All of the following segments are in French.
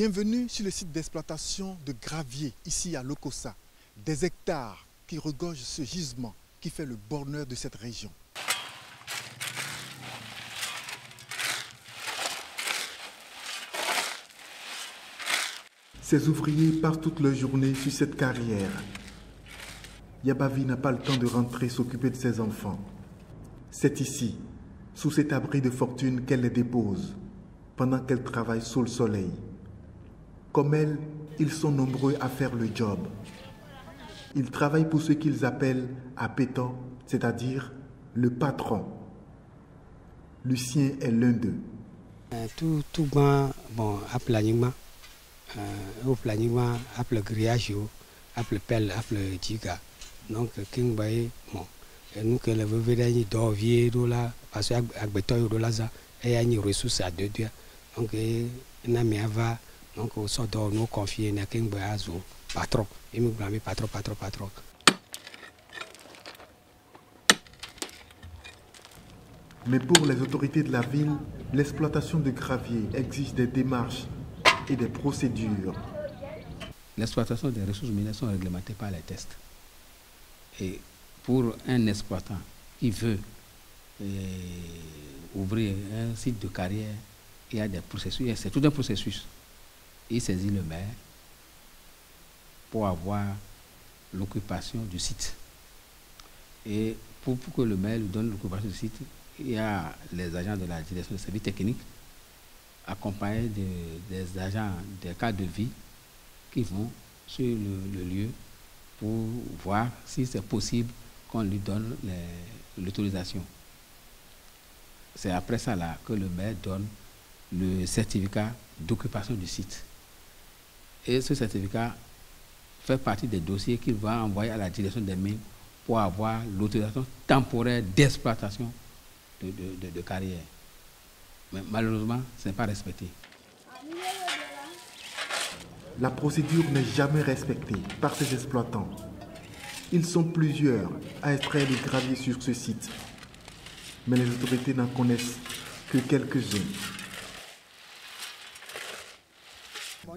Bienvenue sur le site d'exploitation de gravier ici à Lokossa. Des hectares qui regorgent ce gisement qui fait le bonheur de cette région. Ces ouvriers partent toute leur journée sur cette carrière. Yabavi n'a pas le temps de rentrer s'occuper de ses enfants. C'est ici, sous cet abri de fortune, qu'elle les dépose, pendant qu'elle travaille sous le soleil. Comme elle, ils sont nombreux à faire le job. Ils travaillent pour ce qu'ils appellent appétant, c'est-à-dire le patron. Lucien est l'un d'eux. Euh, tout tout ban bon planning euh, au planning appel grillage appel pelle appel jiga donc king bay bon nous que le veut dire d'orvier là parce que agbeto là et y a une ressource à deux donc au sort d'or nous confier na king bay azo patron et nous blâmer patron patron patron Mais pour les autorités de la ville, l'exploitation de gravier exige des démarches et des procédures. L'exploitation des ressources minières sont réglementées par les tests. Et pour un exploitant qui veut euh, ouvrir un site de carrière, il y a des processus, c'est tout un processus. Il saisit le maire pour avoir l'occupation du site. Et pour, que le maire lui donne l'occupation du site, il y a les agents de la direction de services techniques accompagnés des agents des cas de vie qui vont sur le, lieu pour voir si c'est possible qu'on lui donne l'autorisation. C'est après ça là que le maire donne le certificat d'occupation du site. Et ce certificat fait partie des dossiers qu'il va envoyer à la direction des mines pour avoir l'autorisation temporaire d'exploitation de, carrière. Mais malheureusement, ce n'est pas respecté. La procédure n'est jamais respectée par ces exploitants. Ils sont plusieurs à extraire les graviers sur ce site. Mais les autorités n'en connaissent que quelques-uns. Bon,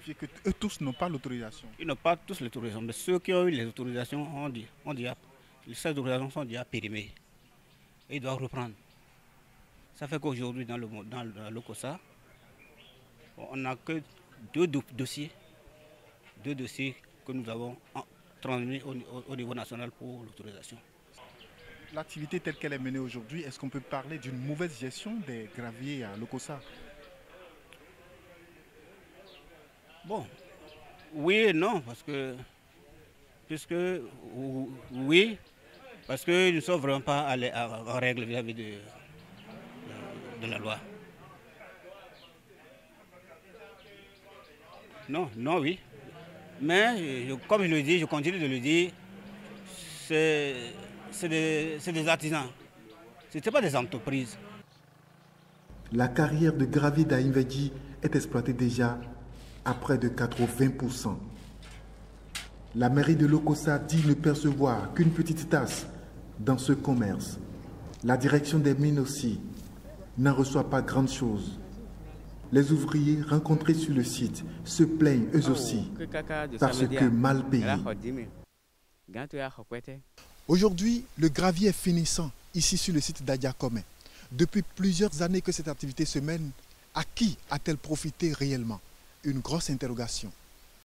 que eux tous n'ont pas l'autorisation. Ils n'ont pas tous l'autorisation, mais ceux qui ont eu les autorisations ont dit, on dit, les autorisations sont déjà périmées. Et ils doivent reprendre. Ça fait qu'aujourd'hui, dans le, dans le COSA, on n'a que deux dossiers, deux dossiers que nous avons transmis au, niveau national pour l'autorisation. L'activité telle qu'elle est menée aujourd'hui, est-ce qu'on peut parler d'une mauvaise gestion des graviers à l'OCOSA? Bon, oui et non, parce que, puisque, oui, parce que nous ne sommes vraiment pas en règle vis-à-vis de, de la loi. Non, non, oui. Mais comme je le dis, je continue de le dire, c'est des, artisans. Ce n'était pas des entreprises. La carrière de gravier d'Aïnvedi est exploitée déjà à près de 80%. La mairie de Lokosa dit ne percevoir qu'une petite tasse dans ce commerce. La direction des mines aussi n'en reçoit pas grande chose. Les ouvriers rencontrés sur le site se plaignent eux oh, aussi parce que mal payés. Aujourd'hui, le gravier est finissant ici sur le site d'Adiakome. Depuis plusieurs années que cette activité se mène, à qui a-t-elle profité réellement? Une grosse interrogation.